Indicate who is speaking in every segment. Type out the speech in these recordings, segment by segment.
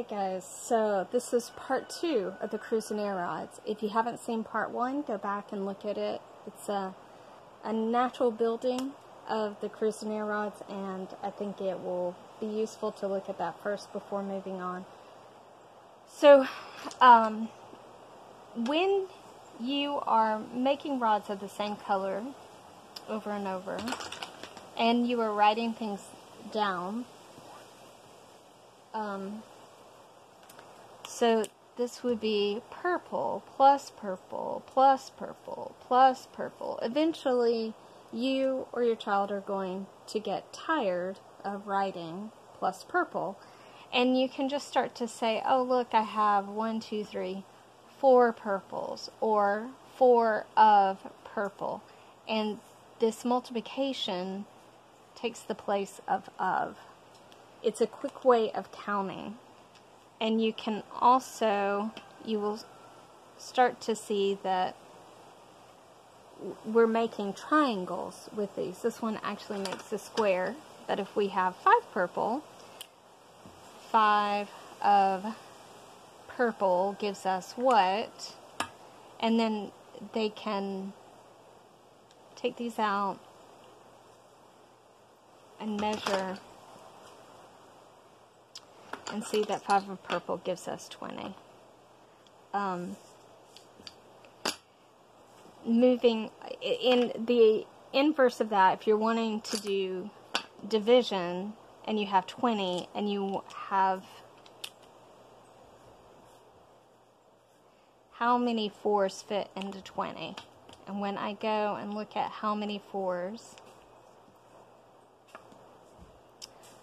Speaker 1: Hey guys, so this is part two of the air rods. If you haven't seen part one, go back and look at it. It's a, a natural building of the air rods, and I think it will be useful to look at that first before moving on. So, um, when you are making rods of the same color over and over, and you are writing things down, um, so this would be purple plus purple plus purple plus purple. Eventually, you or your child are going to get tired of writing plus purple. And you can just start to say, oh, look, I have one, two, three, four purples, or four of purple. And this multiplication takes the place of of. It's a quick way of counting and you can also you will start to see that we're making triangles with these. This one actually makes a square, but if we have five purple, five of purple gives us what? And then they can take these out and measure and see that 5 of purple gives us 20. Um, moving in the inverse of that, if you're wanting to do division and you have 20 and you have how many fours fit into 20. And when I go and look at how many fours,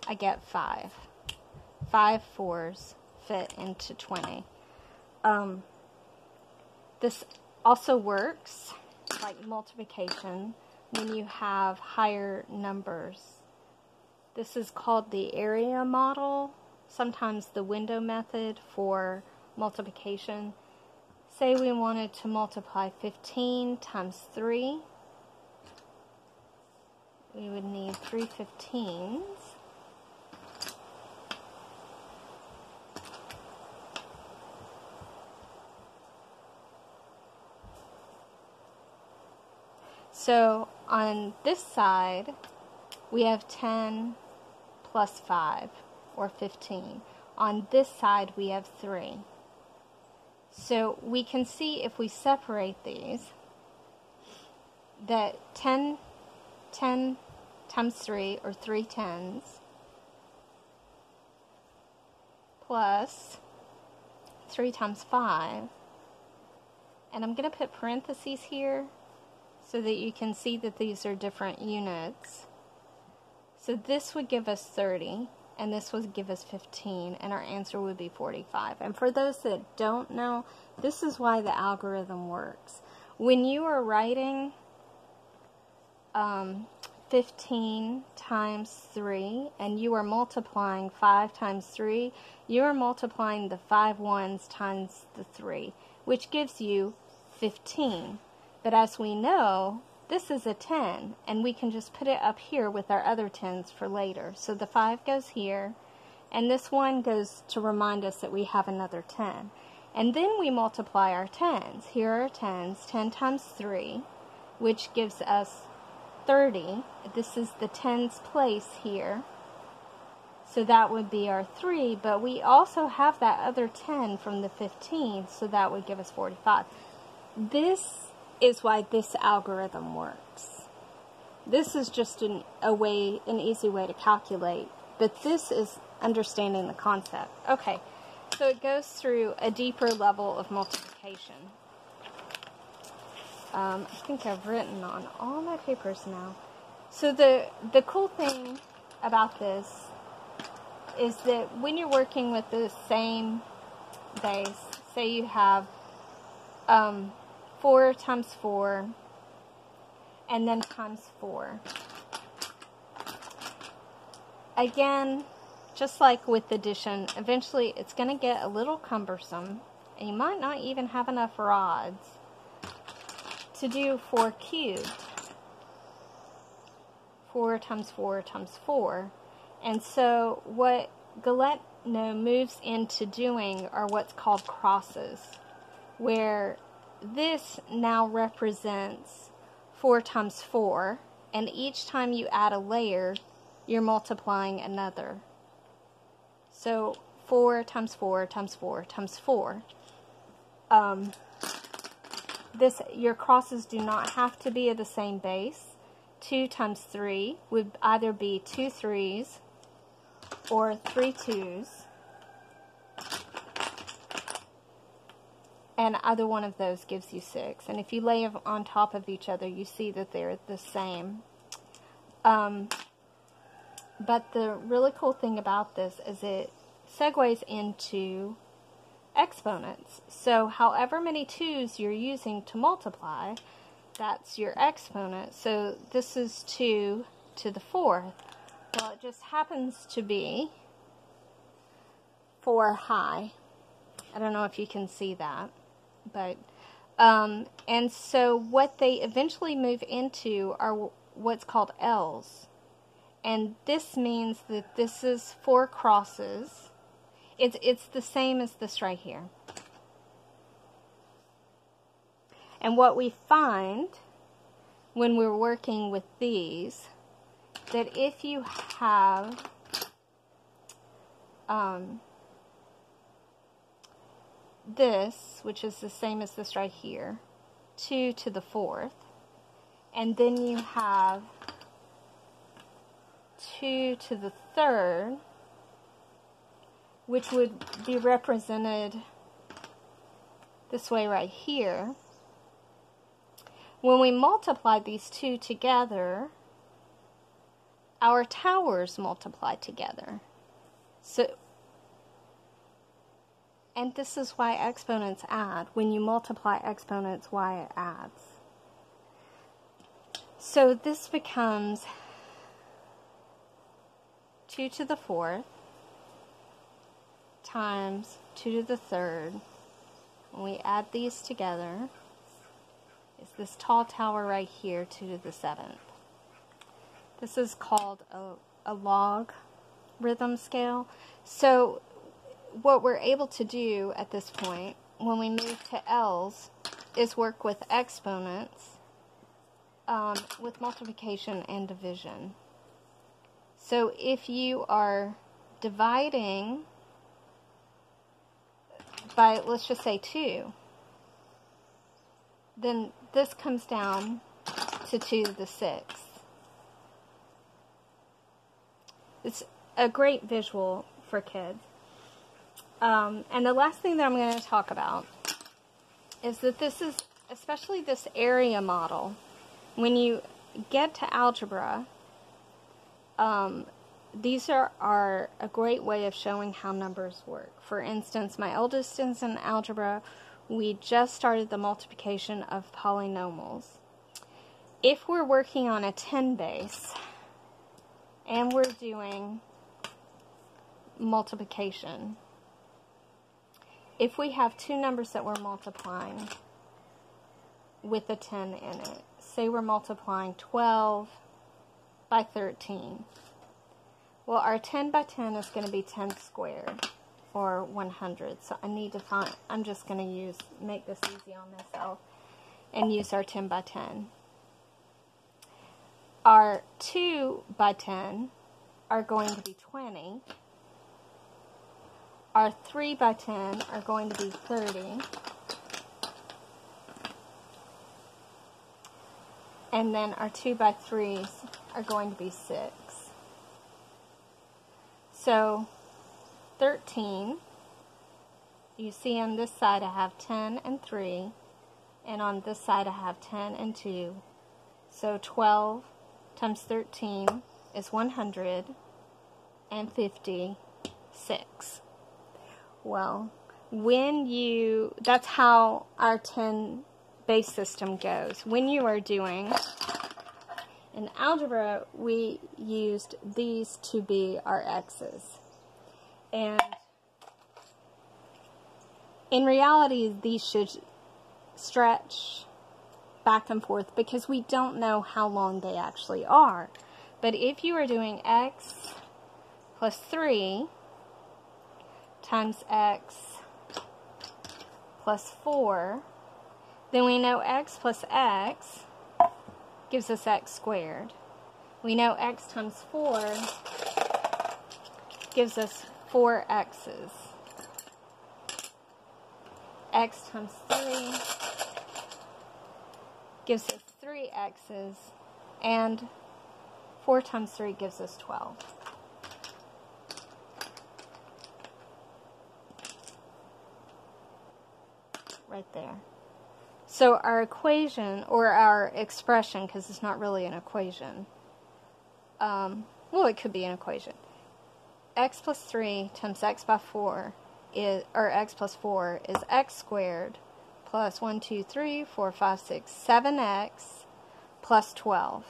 Speaker 1: I get 5 five fours fit into 20. Um, this also works like multiplication when you have higher numbers. This is called the area model, sometimes the window method for multiplication. Say we wanted to multiply 15 times 3. We would need 3 So on this side, we have 10 plus 5, or 15. On this side, we have 3. So we can see if we separate these, that 10, 10 times 3, or 3 tens, plus 3 times 5, and I'm going to put parentheses here so that you can see that these are different units. So this would give us 30, and this would give us 15, and our answer would be 45. And for those that don't know, this is why the algorithm works. When you are writing um, 15 times 3, and you are multiplying 5 times 3, you are multiplying the 5 ones times the 3, which gives you 15. But as we know, this is a 10, and we can just put it up here with our other 10s for later. So the 5 goes here, and this 1 goes to remind us that we have another 10. And then we multiply our 10s. Here are 10s, 10 times 3, which gives us 30. This is the 10s place here. So that would be our 3, but we also have that other 10 from the 15, so that would give us 45. This is why this algorithm works. This is just an, a way, an easy way to calculate, but this is understanding the concept. Okay, so it goes through a deeper level of multiplication. Um, I think I've written on all my papers now. So the, the cool thing about this is that when you're working with the same base, say you have um, 4 times 4, and then times 4. Again, just like with addition, eventually it's going to get a little cumbersome, and you might not even have enough rods to do 4 cubed. 4 times 4 times 4. And so what Gattegno moves into doing are what's called crosses, where this now represents 4 times 4, and each time you add a layer, you're multiplying another. So 4 times 4 times 4 times 4. Um, this Your crosses do not have to be of the same base. 2 times 3 would either be two threes or three twos. And either one of those gives you 6. And if you lay them on top of each other, you see that they're the same. Um, but the really cool thing about this is it segues into exponents. So however many 2's you're using to multiply, that's your exponent. So this is 2 to the fourth. Well, it just happens to be 4 high. I don't know if you can see that, but um, and so what they eventually move into are what's called L's. And this means that this is four crosses. It's, it's the same as this right here. And what we find when we're working with these, that if you have um, this, which is the same as this right here, 2 to the fourth, and then you have 2 to the third, which would be represented this way right here. When we multiply these two together, our towers multiply together. So, and this is why exponents add. When you multiply exponents, why it adds. So this becomes 2 to the fourth times 2 to the third. When we add these together, is this tall tower right here, 2 to the seventh. This is called a, a log rhythm scale. So what we're able to do at this point, when we move to L's, is work with exponents, um, with multiplication and division. So if you are dividing by, let's just say 2, then this comes down to 2 to the 6. It's a great visual for kids. Um, and the last thing that I'm going to talk about is that this is, especially this area model, when you get to algebra, um, these are, are a great way of showing how numbers work. For instance, my oldest is in algebra. We just started the multiplication of polynomials. If we're working on a 10 base and we're doing multiplication, if we have two numbers that we're multiplying with a 10 in it, say we're multiplying 12 by 13. Well, our 10 by 10 is going to be 10 squared, or 100. So I need to find, I'm just going to use, make this easy on myself, and use our 10 by 10. Our 2 by 10 are going to be 20. Our 3 by 10 are going to be 30. And then our 2 by 3s are going to be 6. So 13, you see on this side I have 10 and 3, and on this side I have 10 and 2. So 12 times 13 is 156. Well, when you, that's how our 10 base system goes. When you are doing in algebra, we used these to be our x's. And in reality, these should stretch back and forth because we don't know how long they actually are. But if you are doing x plus 3 times x plus 4, then we know x plus x gives us x squared. We know x times 4 gives us 4 x's. x times 3 gives us 3 x's, and 4 times 3 gives us 12. Right there. So our equation, or our expression, because it's not really an equation, um, well, it could be an equation. x plus 3 times x by 4 is, or x plus 4 is x squared plus 1, 2, 3, 4, 5, 6, 7x plus 12.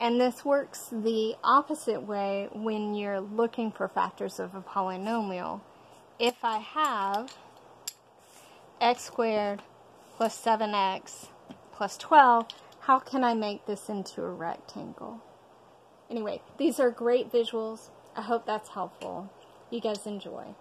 Speaker 1: And this works the opposite way when you're looking for factors of a polynomial. If I have x squared plus 7x plus 12, how can I make this into a rectangle? Anyway, these are great visuals. I hope that's helpful. You guys enjoy.